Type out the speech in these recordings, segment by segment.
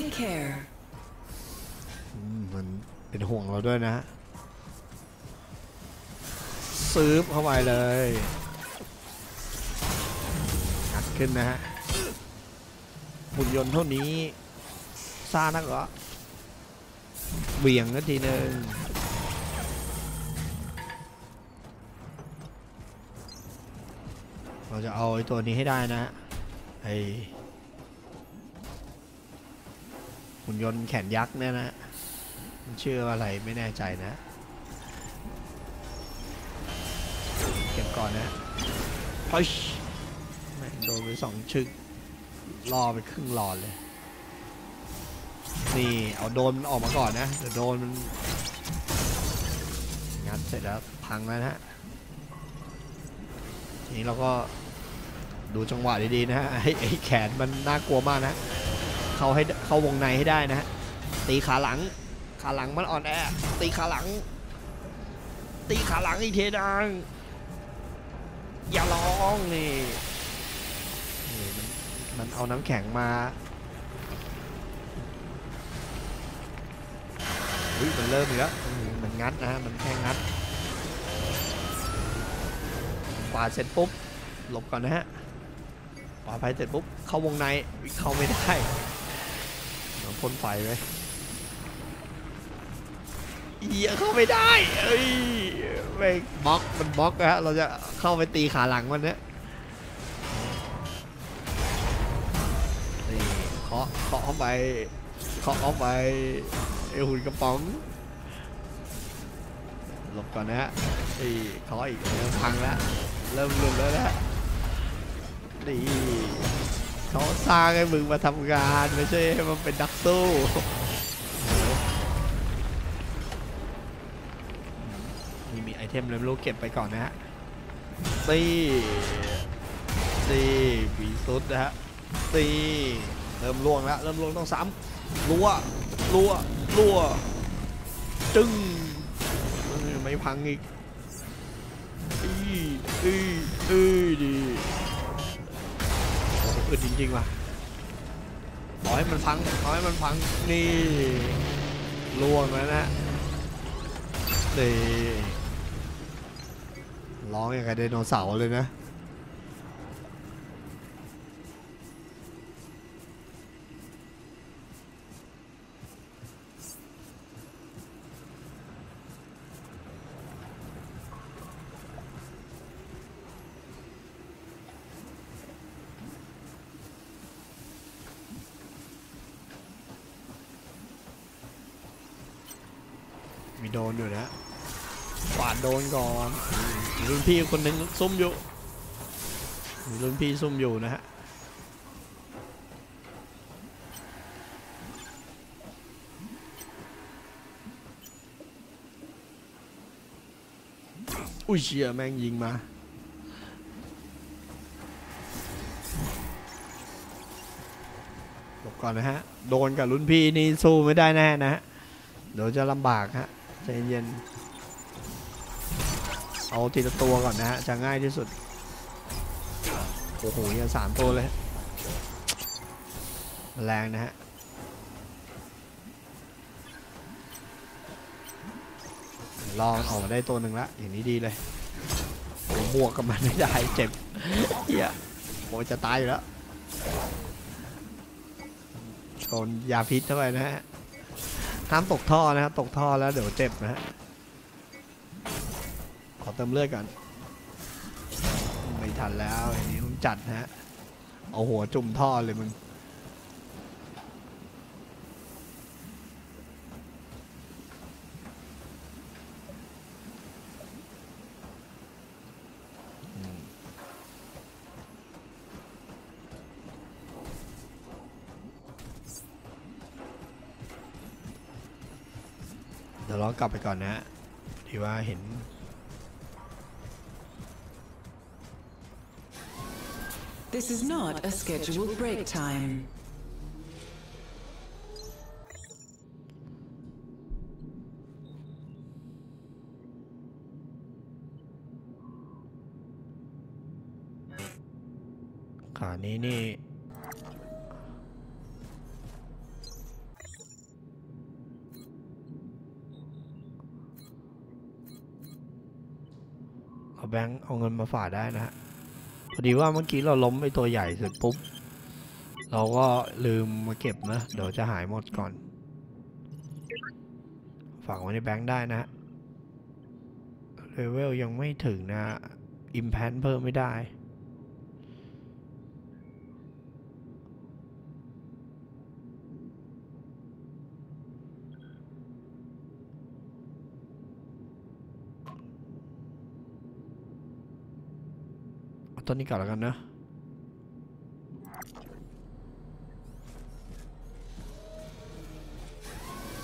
Take care. มันเป็นห่วงเราด้วยนะฮะซื้อเข้าไปเลยงัดขึ้นนะฮะหุ่นยนต์เท่านี้ซ่านักเหรอเบี่ยงนาทีหนึ่งเราจะเอาไอ้ตัวนี้ให้ได้นะไอ หุ่นยนต์แขนยักษ์เนี่ยนะมันชื่ออะไรไม่แน่ใจนะ เก็บก่อนนะพอยโดนไปสองชึกล่อไปครึ่งหลอดเลย นี่ เอาโดนมันออกมาก่อนนะเดี๋ยวโดนมันงัดเสร็จแล้วพังแล้วนะฮะทีนี้เราก็ดูจังหวะดีๆนะฮะไอ้แขนมันน่ากลัวมากนะ เข้าให้เข้าวงในให้ได้นะฮะตีขาหลัง ขาหลังมันอ่อนแอตีขาหลัง ตีขาหลังอีกทีดังอย่าร้องนี่นี่มันมันเอาน้ำแข็งมาอุ้ยมันเริ่มอีกแล้วอืมมันงัดนะฮะมันแค่งัดกวาเสร็จปุ๊บหลบก่อนนะฮะปลอดภัยเสร็จปุ๊บเข้าวงในเข้าไม่ได้ พ่นไฟไว้เอียเข้าไม่ได้เอ้ยไม่บล็อกมันบล็อกนะฮะเราจะเข้าไปตีขาหลังมันเนี่ยนี่เคาะเคาะเข้าไปเคาะเข้าไปไอหุ่นกระป๋องหลบก่อนนะฮะไอ้เคาะอีกเริ่มพังแล้วเริ่มหลุดแล้วนะฮะนี่ เขาสร้างให้มึงมาทำงานไม่ใช่ให้มันเป็นนักสู้นี่มีไอเทมเลยไม่รู้เก็บไปก่อนนะฮะตีตีบีซุดนะฮะตีเริ่มล่วงแล้วเริ่มล่วงต้องซ้ำรัวรัวรัวจึ้งไม่พังอีกอีอีอีดี อึดจริงๆว่ะขอให้มันพังขอให้มันพังนี่ล่วงแล้วนะนี่ร้องอย่างกับไดโนเสาร์เลยนะ โดนอยู่นะปาดโดนก่อนรุ่นพี่คนหนึ่งซุ่มอยู่รุ่นพี่ซุ่มอยู่นะฮะอุ้ยเชี่ยแม่งยิงมาหลบก่อนนะฮะ โดนกับรุ่นพี่นี่สู้ไม่ได้แน่นะฮะ เดี๋ยวจะลำบากฮะ ใจเย็น เอาทีละตัวก่อนนะฮะ จะง่ายที่สุด โอ้โหยังสามตัวเลยแรงนะฮะลองออกมาได้ตัวหนึ่งละอย่างนี้ดีเลยโอ้บวกกับมันไม่ได้เจ็บเฮียโอ้จะตายอยู่แล้วโดนยาพิษเข้าไปนะฮะ ห้ามตกท่อนะครับตกท่อแล้วเดี๋ยวเจ็บนะฮะขอเติมเลือดก่อนไม่ทันแล้วอันนี้ต้องจัดนะฮะเอาหัวจุ่มท่อเลยมึง ดี๋ยวเรากลับไปก่อนนะฮะที่ว่าเห็น This is not a scheduled break time. ขานี้นี่ เอาแบงค์เอาเงินมาฝากได้นะฮะพอดีว่าเมื่อกี้เราล้มไอตัวใหญ่เสร็จปุ๊บ เราก็ลืมมาเก็บนะ เดี๋ยวจะหายหมดก่อน ฝากไว้ในแบงค์ได้นะฮะเลเวลยังไม่ถึงนะอิมแพนเพิ่มไม่ได้ ต้นนี้ก่อนแล้วกันนะ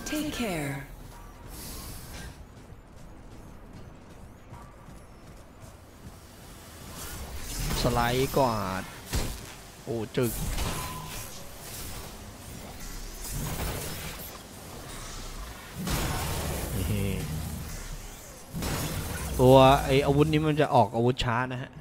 Take care. สไลด์กวาดโอ้จึกนี่ตัวไออาวุธนี้มันจะออกอาวุธช้านะฮะ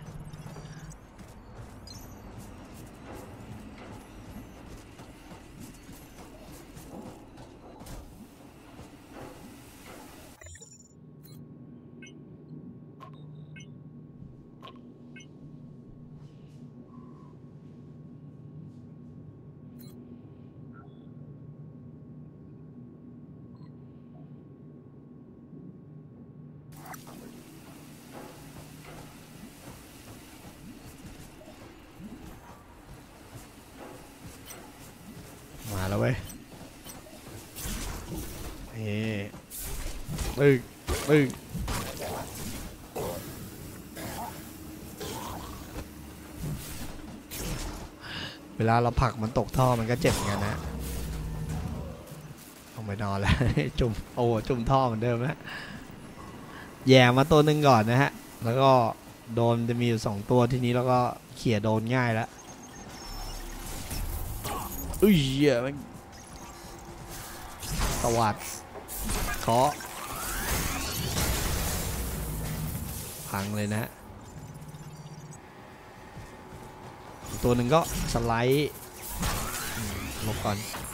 มาแล้วเว้ยนี่ตึกตึกเวลาเราผลักมันตกท่อมันก็เจ็บเหมือนกันนะลงไปนอนแล้ว จุ่มโอ้จุ่มท่อเหมือนเดิมนะ แย่มาตัวหนึ่งก่อนนะฮะ แล้วก็โดนจะมีอยู่สองตัวทีนี้แล้วก็เขี่ยโดนง่ายแล้วอุ้ยเหี้ยมันตวัดเคาะพังเลยนะฮะอีกตัวหนึ่งก็สไลด์อืมลบก่อนนี่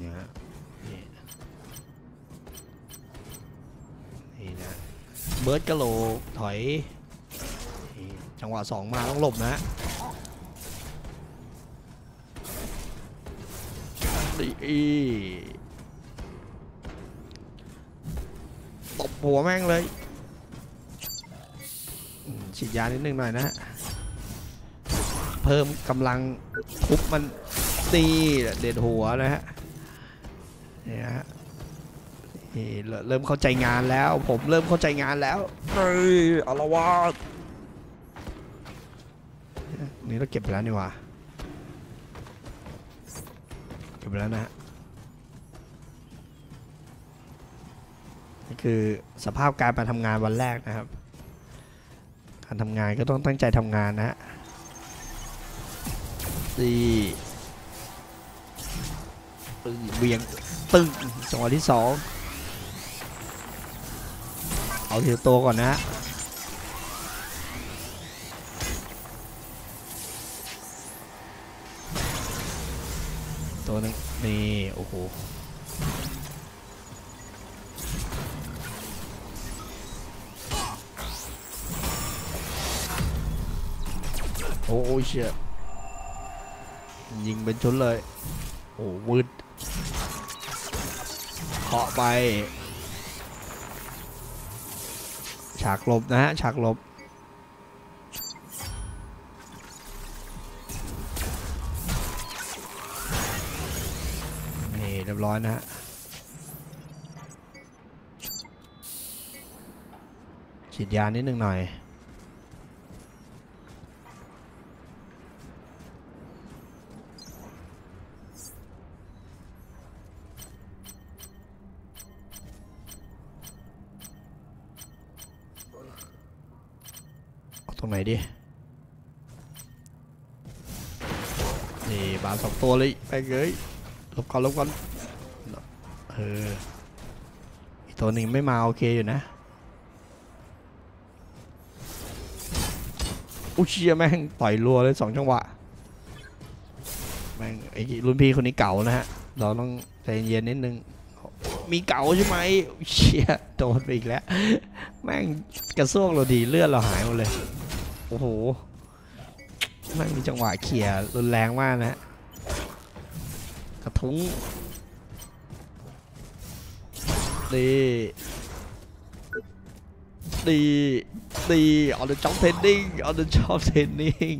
เนี่ยฮะนี่นี่นะเบิร์ดกะโหลกถอยนี่จังหวะสองมาต้องหลบนะฮะอีตบหัวแม่งเลยอืมฉีดยานิดนึงหน่อยนะฮะเพิ่มกำลังทุบมันตีเด็ดหัวนะฮะ เนี่ยฮะนี่เริ่มเริ่มเข้าใจงานแล้ว ผมเริ่มเข้าใจงานแล้วเฮ้ยอารวาสนี่เราเก็บไปแล้วนี่หว่าเก็บไปแล้วนะฮะนี่คือสภาพการมาทำงานวันแรกนะครับ การทำงานก็ต้องตั้งใจทำงานนะฮะดีตึงเบียง ตึงจังหวะที่สองเอาทีตัวก่อนนะตัวหนึงนี่โอ้โหโอ้ยเชี่ยยิงเป็นชุดเลย โอ้วืด เคาะไป ฉากลบนะฮะ ฉากลบ นี่เรียบร้อยนะฮะฉีดยานิดหนึ่งหน่อย ตรงไหนดีนี่บาสองตัวเลยไปเลยหลบก่อนหลบก่อนเอออีกตัวหนึ่งไม่มาโอเคอยู่นะอุยเชียแม่งต่อยรัวเลยสองจังหวะแม่งไอ้รุ่นพี่คนนี้เก่านะฮะเราต้องใจเย็นนิดนึงมีเก่าใช่ไหมอุ๊ยเชียโดนไปอีกแล้ว แม่งกระซวกเราดีเลือดเราหายหมดเลย โอ้โหม่งมีจังหวะเขี่ยรุนแรงมากนะฮะกระทุ้งดีดีดีเอาเดอะจ็อบเทนนิ่งเอาเดอะจ็อบเทนนิ่ง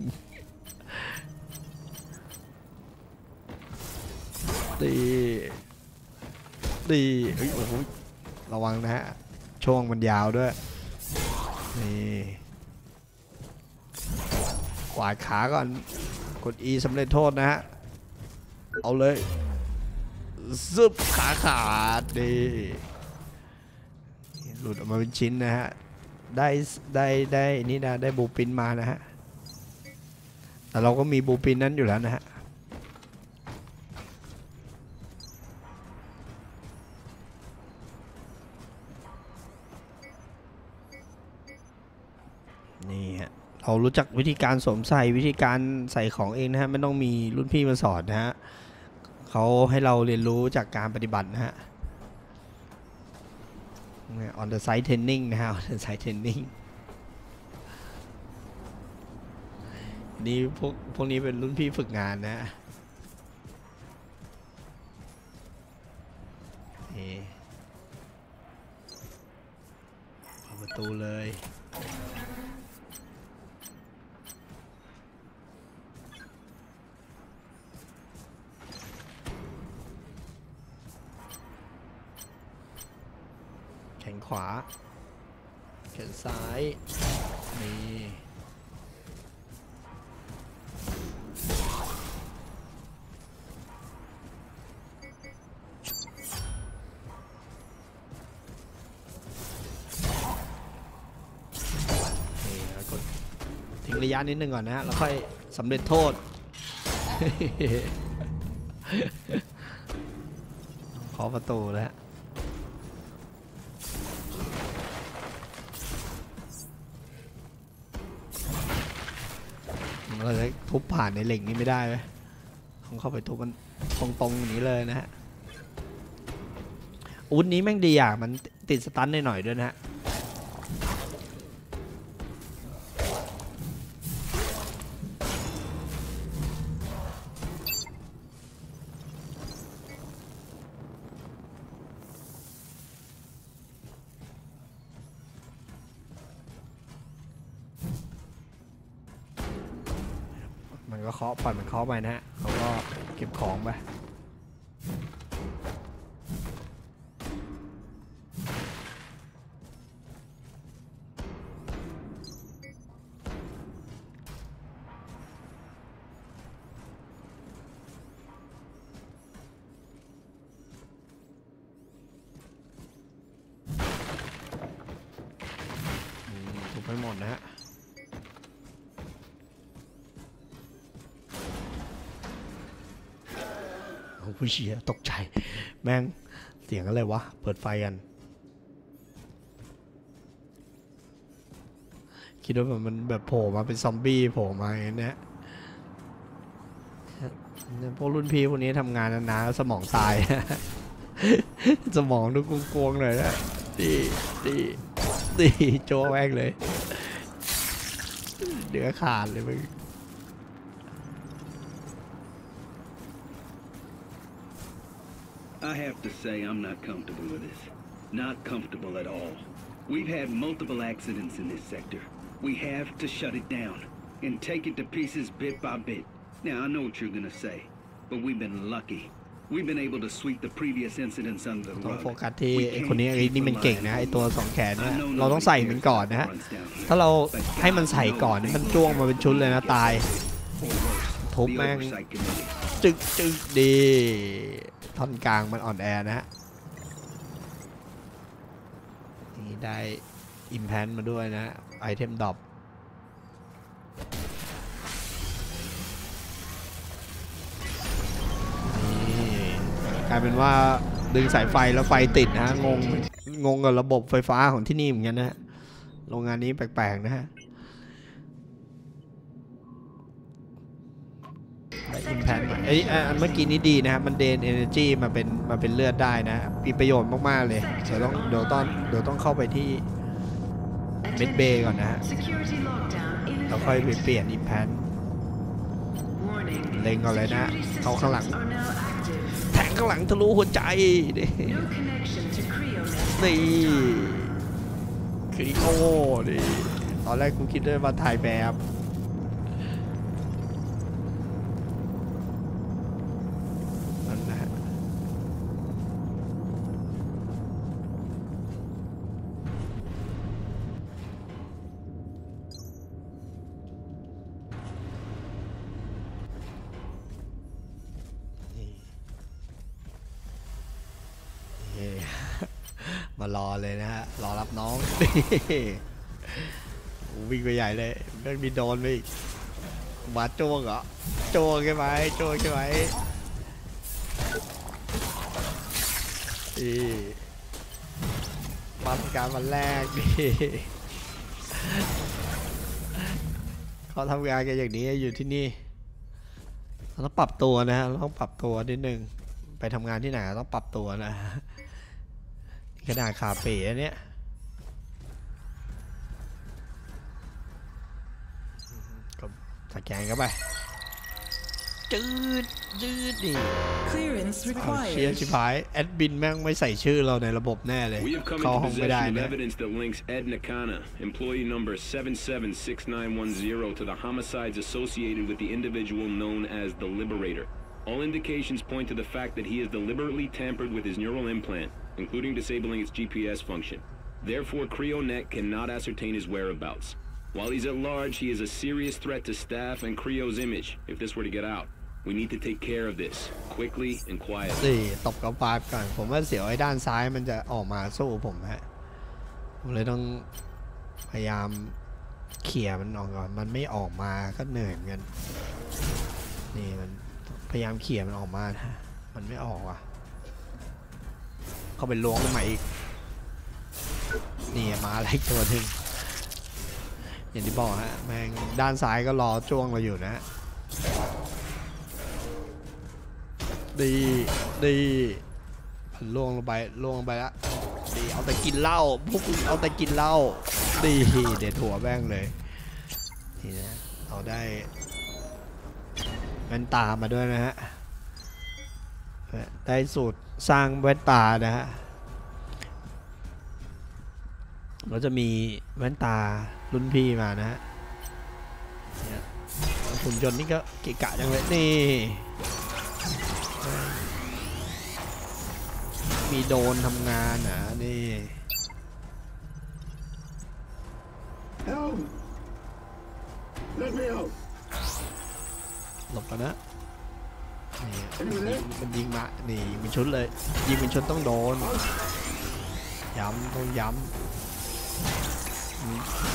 ดีดีเฮ้ยโอ้โหระวังนะฮะช่วงมันยาวด้วยนี่ กวาดขาก่อน กด E สำเร็จโทษนะฮะ เอาเลยซึบขาขาดดีหลุดออกมาเป็นชิ้นนะฮะ ได้ได้ได้นี่นะได้บูปินมานะฮะ แต่เราก็มีบูปินนั้นอยู่แล้วนะฮะ นี่ฮะ เรารู้จักวิธีการสวมใส่วิธีการใส่ของเองนะฮะไม่ต้องมีรุ่นพี่มาสอนนะฮะเขาให้เราเรียนรู้จากการปฏิบัตินะฮะ on the site training นะฮะ on the site training นี่พวกพวกนี้เป็นรุ่นพี่ฝึกงานนะฮะนี่เปิดประตูเลย ขนขวาแขนซ้าย นี่ นี่แล้วกดทิ้งระยะนิดนึงก่อนนะฮะ แล้วค่อยสำเร็จโทษ ขอประตูแล้ว เราจะทุบผ่านในเหล็กนี้ไม่ได้ไหมต้องเข้าไปทุบมันตรงๆอย่างนี้เลยนะฮะอาวุธนี้แม่งดีอย่างมันติดสตันหน่อยๆด้วยนะฮะ ก็เคาะปล่อยมันเคาะไปนะฮะเขาก็เก็บของไป โอ้โหเชียตกใจ แม่งเสียงอะไรวะ เปิดไฟกัน คิดว่ามันแบบโผล่มาเป็นซอมบี้โผล่มาอย่างนี้พวกรุ่นพี่พวกนี้ทำงานนานๆแล้วสมองตาย สมองดูกวงๆเลยนะตีตีตีโจแม่งเลยเดือขาดเลยมึง I have to say I'm not comfortable with this. Not comfortable at all. We've had multiple accidents in this sector. We have to shut it down and take it to pieces bit by bit. Now, I know what you're gonna say, but we've been lucky. We've been able to sweep the previous incidents under the ต้อง rug. โฟกัสที่ We ไอ้ can't คนนี้ไอ้ keep นี่มันเก่งนะ relying ไอ้ on ตัว bullets. สองแขนเนี่ย I know เราต้อง nobody ใส่มัน cares ก่อน what นะฮะ runs down here. ถ้าเรา But ให้มันใส่ก่อน God มัน knows จ้วงมาเป็นชุดเลยนะ they ตาย Or worse, ทุบ the แม่ง oversight committee. จึกจึกดี ท่อนกลางมันอ่อนแอนะฮะนี่ได้อิมแพนมาด้วยนะไอเทมดอบนี่กลายเป็นว่าดึงสายไฟแล้วไฟติดนะะงงงงกับระบบไฟฟ้าของที่นี่เหมือนกันนะฮะโรงงานนี้แปลกๆนะฮะ อิมแพนเอ้ยอะอันเมื่อกี้นี้ดีนะครับ มันเดนเอเนจีมาเป็นมาเป็นเลือดได้นะมีประโยชน์มากๆเลย เดี๋ยวต้องเดี๋ยวต้องเดี๋ยวต้องเข้าไปที่เมดเบย์ก่อนนะฮะ Security lockdown in แล้วค่อยไปเปลี่ยนอิมแพนเล็งก่อนเลยนะเขาข้างหลัง แทงข้างหลังทะลุหัวใจนี่ No connection to CryoNet. นี่คริโอนี่ตอนแรกกูคิดด้วยว่าถ่ายแบบารอเลยนะฮะ รอรับน้อง วิ่งไปใหญ่เลยเรื่องมีโดนไปอีกมาโจงเหรอ โจงใช่ไหมโจงใช่ไหมนี่บัตการวันแรกนี่เขาทำงานกันอย่างนี้อยู่ที่นี่เราต้องปรับตัวนะฮะเราต้องปรับตัวนิดนึงไปทำงานที่ไหนต้องปรับตัวนะ ขนาดคาเฟ่อันเนี้ยก็สแกนเข้าไปจืดจืดดิ Clearance เอาเชียร์ required. ชิบหายแอดมินแม่งไม่ใส่ชื่อเราในระบบแน่เลย We have come เข้า into ห้องไม่ได้ possession of นะ evidence that links Ed Nakana, employee number 776910, to the homicides associated with the individual known as the Liberator. All indications point to the fact that he has deliberately tampered with his neural implant, including disabling its GPS function. Therefore, CreoNet cannot ascertain his whereabouts. While he's at large, he is a serious threat to staff and Creo's image if this were to get out. We need to take care of this, quickly and quietly. สี่ตบกับปาดก่อน ผมว่าเสียวไอ้ด้านซ้ายมันจะออกมาสู้ผมฮะ ผมเลยต้องพยายามเขี่ยมันออกก่อน มันไม่ออกมาก็เหนื่อยเหมือนกัน นี่มันพยายามเขี่ยมันออกมานะมันไม่ออกว่ะ เข้าไปล้วงมันม่อีกนี่มาอะไรตัวหนึ่งอย่างที่บอกฮะแมงด้านซ้ายก็รอจ้วงเราอยู่นะฮะดีดีมันล่วงลงไปล่วงไปล้วดีเอาแต่กินเหล้าพวกเอาแต่กินเหล้าดีเด็ดหัวแม่งเลยนี่นะเราได้แว่นตามาด้วยนะฮะได้สูตร สร้างแว่นตานะฮะเราจะมีแว่นตารุ่นพี่มานะฮะเนี่ยหุ่นยนต์นี่ก็เกะกะจังเลยนี่มีโดรนทำงานอะนี่ Help! Let me out! หลบกันนะนี่ มันยิงมานี่ยิงเป็นชุดเลย ยิงเป็นชุดต้องโดน ย้ำต้องย้ำม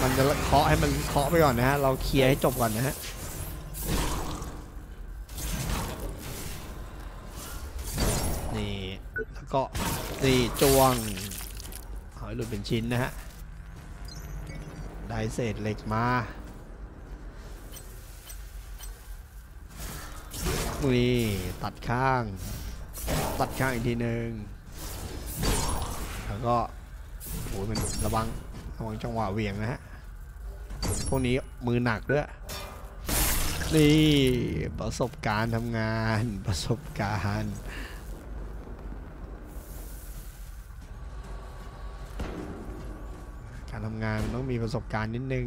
มันจะเคาะให้มันเคาะไปก่อนนะฮะ เราเคลียร์ให้จบก่อนนะฮะนี่แล้วก็นี่จวงเอาให้หลุดเป็นชิ้นนะฮะได้เศษเหล็กมา นี่ตัดข้าง ตัดข้างอีกทีหนึ่งแล้วก็โอ้ยมันระวังระวังจังหวะเวียงนะฮะพวกนี้มือหนักด้วย นี่ประสบการณ์ทำงานประสบการณ์การทำงานมันต้องมีประสบการณ์นิดนึง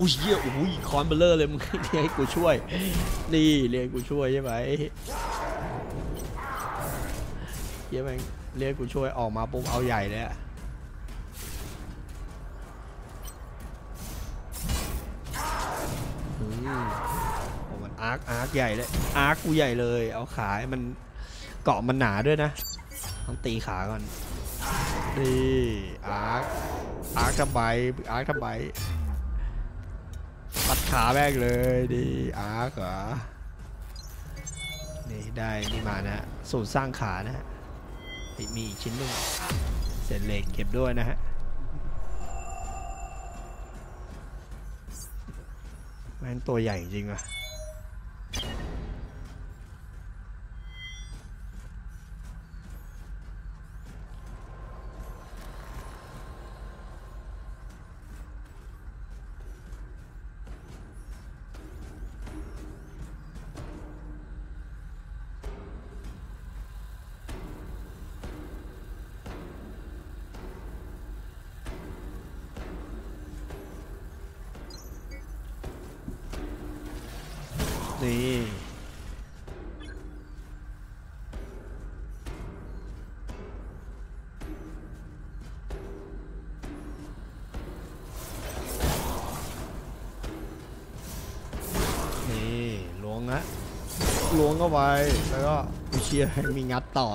อุ้ยเหี้ยอุ้ยคอนเบลเลอร์เลยมึงเรียกให้กูช่วย นี่เรียกกูช่วยใช่ไหมเหี้ยแม่งเรียกกูช่วยออกมาปุ๊บเอาใหญ่เลยอะอืมโอ้มันอาร์คอาร์คใหญ่เลยอาร์คกูใหญ่เลย เอาขาให้มันเกาะมันหนาด้วยนะต้องตีขาก่อนนี่อาร์คอาร์คทำไมอาร์คทำไม ตัดขาแม่งเลยดีอาร์กเหรอนี่ได้นี่มานะฮะสูตรสร้างขานะฮะมีอีกชิ้นหนึ่งเศษเหล็กเก็บด้วยนะฮะแม่งตัวใหญ่จริงว่ะ นี่ นี่ล้วงนะล้วงเข้าไป แล้วก็วิเชียร์ให้มีงัดต่อ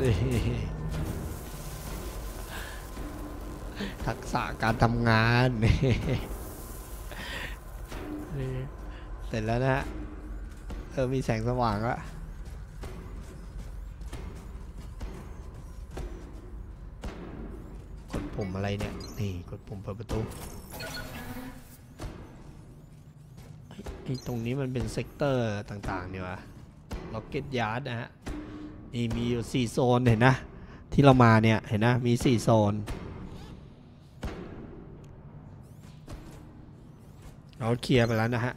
นี่ ทักษะการทำงานนี่ นี่เสร็จแล้วนะฮะ เออ มีแสงสว่างแล้วกดปุ่มอะไรเนี่ย นี่กดปุ่มเปิดประตูไอ้ตรงนี้มันเป็น sector ต่างๆเนี่ยวะ rocket yard นะฮะ นี่มีอยู่สี่โซนเห็นนะ ที่เรามาเนี่ย เห็นนะ มีสี่โซน เราเคลียร์ไปแล้วนะฮะ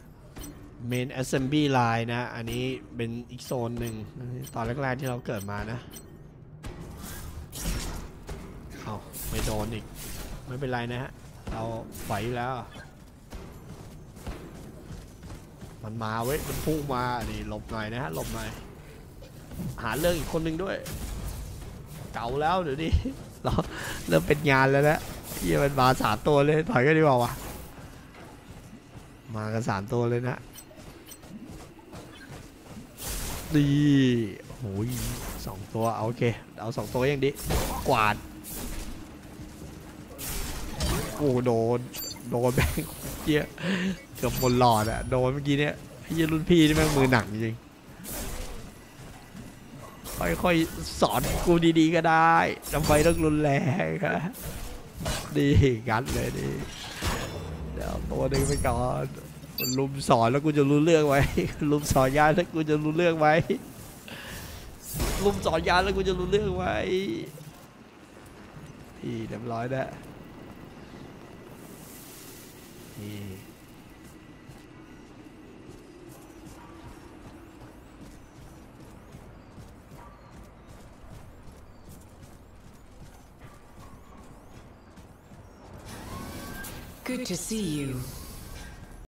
Main Assembly Line นะ อันนี้เป็นอีกโซนหนึ่งตอนแรกๆที่เราเกิดมานะ เอาไม่โดนอีก ไม่เป็นไรนะฮะ เราไหวแล้ว มันมาเว้ย มันพุ่งมา นี่หลบหน่อยนะฮะ หลบหน่อย หาเรื่องอีกคนหนึ่งด้วย เก่าแล้วเดี๋ยวนี้เราเริ่มเป็นงานแล้วนะที่มันมาสามตัวเลย ถอยกันดีกว่าวะ มากันสามตัวเลยนะดีโอ้ยสองตัวเอาโอเค เอาสองตัวยังดีกวาดโอ้โดน โดนแบงค์เกี้ยเกือบหมดหลอดอะโดนเมื่อกี้เนี่ยไอ้เหี้ยรุ่นพี่นี่แม่งมือหนักจริง ค่อยๆ สอนกูดีๆก็ได้ทำไมต้องรุนแรงครับดีงัดเลยดี ตัวหนึงไปก่อนลุมสอนแล้วกูจะรู้เรื่องไหมลุมสอนยานแล้วกูจะรู้เรื่องไหมลุมสอนยานแล้วกูจะรู้เรื่องไหมที่เรียบร้อยแล้วนี่ Good to see you.